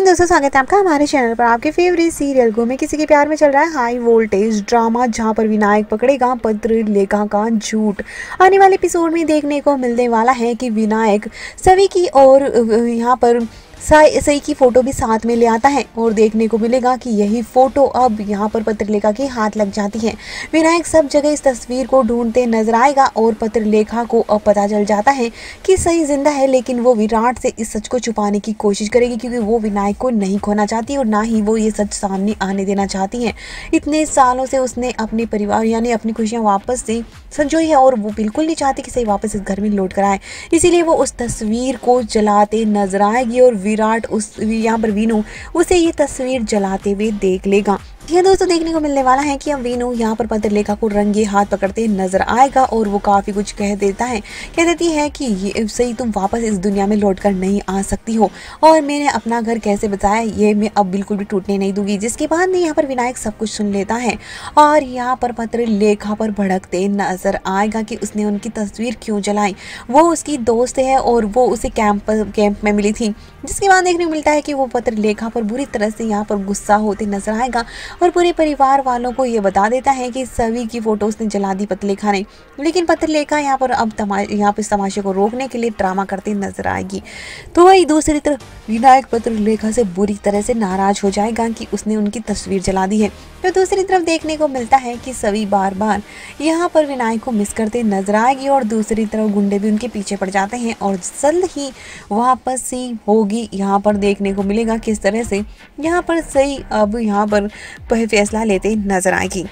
दोस्तों, स्वागत है आपका हमारे चैनल पर। आपके फेवरेट सीरियल घूमे किसी के प्यार में चल रहा है। हाई वोल्टेज ड्रामा जहाँ पर विनायक पकड़ेगा पत्र लेखा का झूठ। आने वाले एपिसोड में देखने को मिलने वाला है कि विनायक सभी की और यहाँ पर सही की फ़ोटो भी साथ में ले आता है और देखने को मिलेगा कि यही फ़ोटो अब यहाँ पर पत्रलेखा के हाथ लग जाती है। विनायक सब जगह इस तस्वीर को ढूंढते नज़र आएगा और पत्रलेखा को अब पता चल जाता है कि सही ज़िंदा है, लेकिन वो विराट से इस सच को छुपाने की कोशिश करेगी क्योंकि वो विनायक को नहीं खोना चाहती और ना ही वो ये सच सामने आने देना चाहती है। इतने सालों से उसने अपने परिवार यानी अपनी खुशियाँ वापस से संजोई है और वो बिल्कुल नहीं चाहती कि सही वापस इस घर में लौट कर आए। इसीलिए वो उस तस्वीर को जलाते नज़र आएगी और विराट उस यहाँ पर वीनू उसे ये तस्वीर जलाते हुए देख लेगा। यह दोस्तों, देखने को मिलने वाला है कि अब वीनू यहाँ पर पत्रलेखा को रंगे हाथ पकड़ते नज़र आएगा और वो काफ़ी कुछ कह देता है। कह देती है कि, ये सही तुम वापस इस दुनिया में लौट कर नहीं आ सकती हो। और मैंने अपना घर कैसे बताया ये मैं अब बिल्कुल भी टूटने नहीं दूँगी। जिसके बाद में यहाँ पर विनायक सब कुछ सुन लेता है और यहाँ पर पत्र लेखा पर भड़कते नज़र आएगा कि उसने उनकी तस्वीर क्यों जलाई। वो उसकी दोस्त है और वो उसे कैंप कैंप में मिली थी। जिसके बाद देखने को मिलता है कि वो पत्र लेखा पर बुरी तरह से यहाँ पर गुस्सा होते नज़र आएगा और पूरे परिवार वालों को ये बता देता है कि सभी की फ़ोटो उसने जला दी पतलेखा ने। लेकिन पतलेखा यहाँ पर अब यहाँ पर तमाशे को रोकने के लिए ड्रामा करती नज़र आएगी। तो वही दूसरी तरफ़ विनायक पत्रलेखा से बुरी तरह से नाराज़ हो जाएगा कि उसने उनकी तस्वीर जला दी है। तो दूसरी तरफ़ देखने को मिलता है कि सभी बार बार यहाँ पर विनायक को मिस करते नज़र आएगी और दूसरी तरफ़ गुंडे भी उनके पीछे पड़ जाते हैं और जल्द ही वापस होगी। यहाँ पर देखने को मिलेगा किस तरह से। यहाँ पर सही, अब यहाँ पर फैसला लेते नज़र आएगी।